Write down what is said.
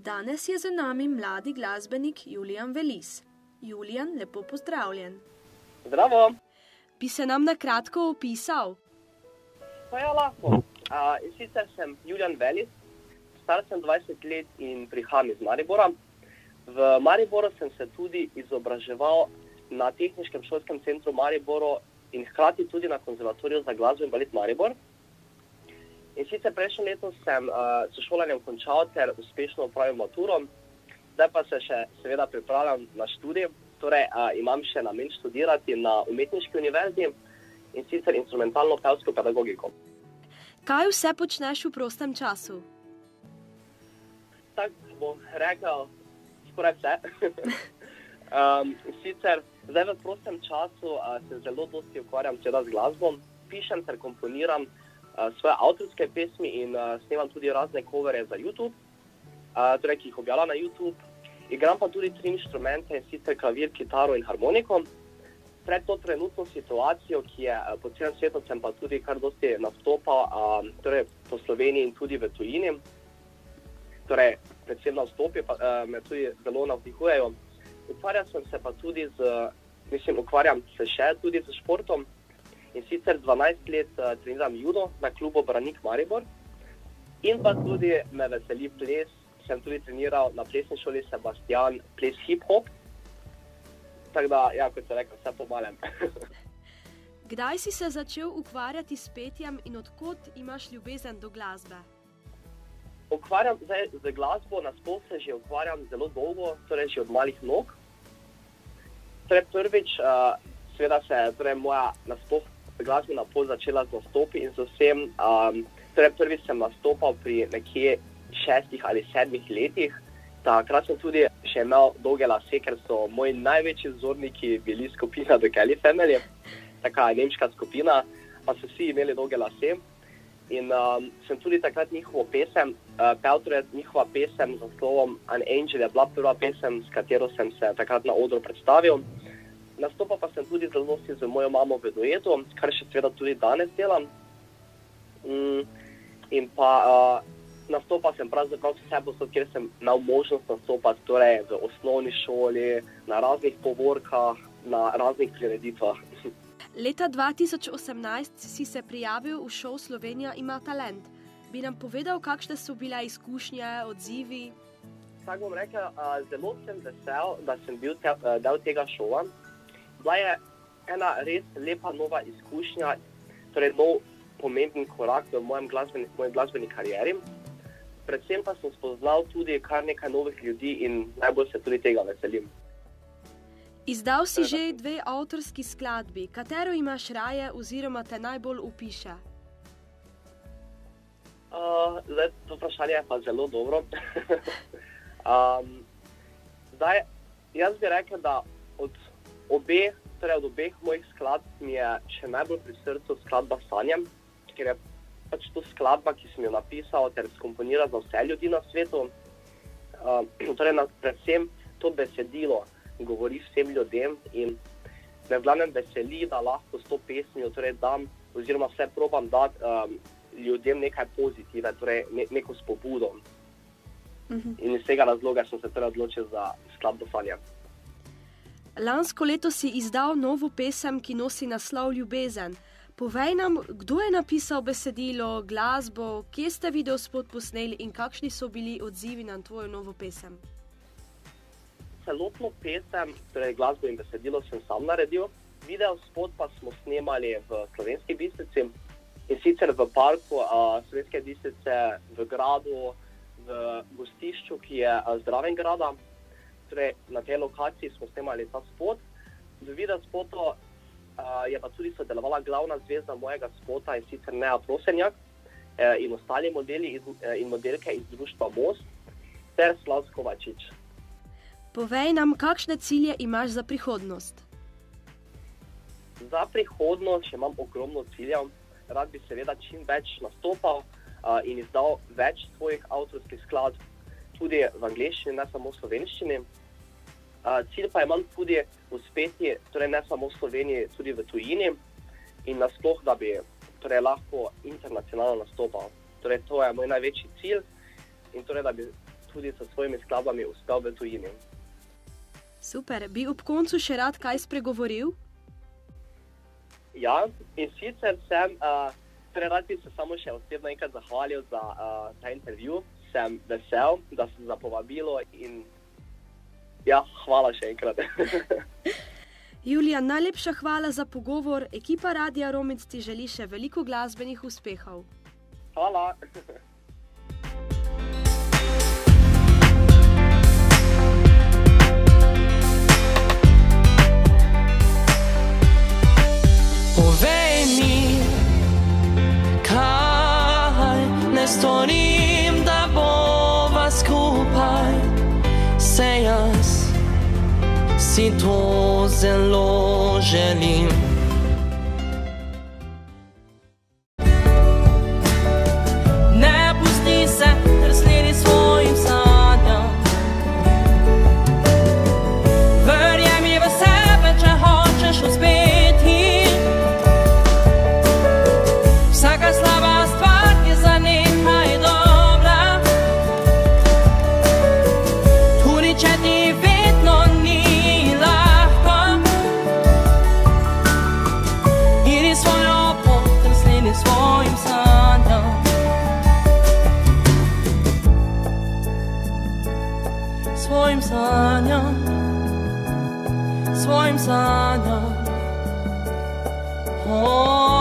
Danes je z nami mladi glasbenik Julian Velis. Julian, lepo pozdravljen. Zdravo, Bi se nam na kratko opisal? pa je lahko. Uh, sicer sem Julian Velis, star sem 20 let in prihajam iz Maribora. V Mariboru sem se tudi izobraževal na Tehničnem šolskem centru Mariboro in hkrati tudi na konzervatoriju za glasbo in balet Maribor. In sicer prejšnje leto sem uh, s šolanjem končal ter uspešno opravil maturo, zdaj pa se še seveda pripravljam na študij, torej uh, imam še namen študirati na umetniški univerzi in sicer instrumentalno pevsko pedagogiko. Kaj vse počneš v prostem času? Tako bom rekel, skoraj vse. um, sicer zdaj v prostem času uh, se zelo dosti ukvarjam z glasbo, pišem ter komponiram svoje avtorske pesmi in uh, snemam tudi razne covere za YouTube, uh, torej, ki jih objavljam na YouTube. Igram pa tudi tri inštrumente, in sicer klavir, kitaro in harmoniko. Pred to trenutno situacijo, ki je po celem svetu, sem pa tudi kar dosti nastopal, a, torej po Sloveniji in tudi v tujini. Torej, predvsem na vstopi pa, a, me tudi zelo navdihujejo. Ukvarjam se pa tudi z, mislim, ukvarjam se še tudi z športom. In sicer 12 let a, treniram judo na klubu Branik Maribor. In pa tudi me veseli ples, sem tudi treniral na plesni šoli Sebastian, ples hip-hop. Tako da, ja, kot se reče, vse pomalem. Kdaj si se začel ukvarjati s petjem in odkot imaš ljubezen do glasbe? ukvarjam zdaj z glasbo, nasploh se že ukvarjam zelo dolgo, torej že od malih nog. Torej prvič, uh, seveda se torej moja nasploh glasbena pot začela z nastopi in z vsem. Um, torej prvič sem nastopal pri nekje šestih ali sedmih letih. Takrat sem tudi še imel dolge lase, ker so moji največji vzorniki bili skupina The Kelly Family, taka nemška skupina, pa so vsi imeli dolge lase. In um, sem tudi takrat njihovo pesem, uh, pel torej njihova pesem z naslovom An Angel je bila prva pesem, s katero sem se takrat na odru predstavil. Nastopal pa sem tudi zelo dosti z mojo mamo v duetu, kar še seveda tudi danes delam. Mm, in pa uh, nastopal sem pravzaprav vse posod, kjer sem imel možnost nastopati, torej v osnovni šoli, na raznih povorkah, na raznih prireditvah. Leta 2018 si se prijavil v šov Slovenija ima talent. Bi nam povedal, kakšne so bile izkušnje, odzivi? Tako bom rekel, zelo sem vesel, da sem bil te, del tega šova. Bila je ena res lepa nova izkušnja, torej nov pomemben korak v mojem glasbeni, moji glasbeni karieri. Predvsem pa sem spoznal tudi kar nekaj novih ljudi in najbolj se tudi tega veselim. Izdal si že dve avtorski skladbi, katero imaš raje oziroma te najbolj upiše? Uh, zdaj, to vprašanje je pa zelo dobro. um, zdaj, jaz bi rekel, da od obeh, torej od obeh mojih skladb mi je še najbolj pri srcu skladba Sanjem, ker je pač to skladba, ki sem jo napisal ter skomponiral za vse ljudi na svetu. Uh, torej, na, predvsem to besedilo govori vsem ljudem in me v glavnem veseli, da lahko s to pesmijo torej, dam, oziroma vse probam dati. Um, ljudem nekaj pozitivnega, torej ne, neko spodbudo. Uh -huh. In iz tega razloga sem se torej odločil za skladbo Sanja. Lansko leto si izdal novo pesem, ki nosi naslov Ljubezen. Povej nam, kdo je napisal besedilo, glasbo, kje ste video spot posneli in kakšni so bili odzivi na tvojo novo pesem. Celotno pesem, torej glasbo in besedilo sem sam naredil, video spot pa smo snemali v slovenski bistrici. In sicer v parku uh, Slovenske distice, v gradu, v gostišču, ki je uh, zdraven grada. Torej, na tej lokaciji smo snemali ta spot. V videu spotu uh, je pa tudi sodelovala glavna zvezda mojega spota in sicer Neja Prosenjak uh, in ostali modeli iz, uh, in modelke iz društva Most ter Slavsko Vačič. Povej nam, kakšne cilje imaš za prihodnost? Za prihodnost še imam ogromno ciljev rad bi seveda čim več nastopal uh, in izdal več svojih avtorskih skladb, tudi v angleščini, ne samo v slovenščini. Cilj pa imam tudi uspeti, torej ne samo v Sloveniji, tudi v tujini in nasploh, da bi torej, lahko internacionalno nastopal. Torej, to je moj največji cilj in torej, da bi tudi s svojimi skladbami uspel v tujini. Super, bi ob koncu še rad kaj spregovoril? Ja, in sicer sem, uh, torej rad bi se samo še osebno enkrat zahvalil za uh, ta intervju. Sem vesel, da sem za povabilo in ja, hvala še enkrat. Julija, najlepša hvala za pogovor. Ekipa Radia Romic ti želi še veliko glasbenih uspehov. hvala. To zelo želim. Svojim sanjam, svojim sanjam. Oh.